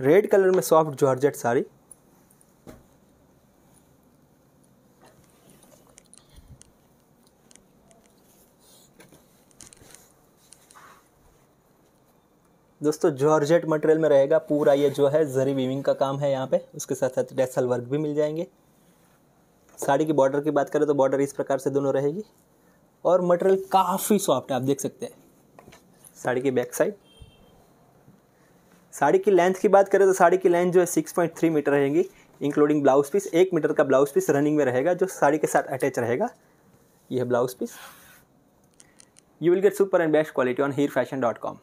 Red colour में soft georgette sari. दोस्तों georgette material में रहेगा पूरा ये जो है जरी वीविंग का काम है यहाँ पे। उसके साथ साथ डेसल वर्क भी मिल जाएँगे। साड़ी की बॉर्डर की बात करें तो बॉर्डर इस प्रकार से दोनों रहेगी। और मटेरियल काफ़ी सॉफ्ट है, आप देख सकते हैं। साड़ी की बैक साइड साड़ी की लेंथ की बात करें तो साड़ी की लेंथ जो है सिक्स पॉइंट थ्री मीटर रहेगी इंक्लूडिंग ब्लाउज पीस एक मीटर का ब्लाउज पीस रनिंग में रहेगा, जो साड़ी के साथ अटैच रहेगा। यह blouse piece you will get super and best quality on Heer fashion dot com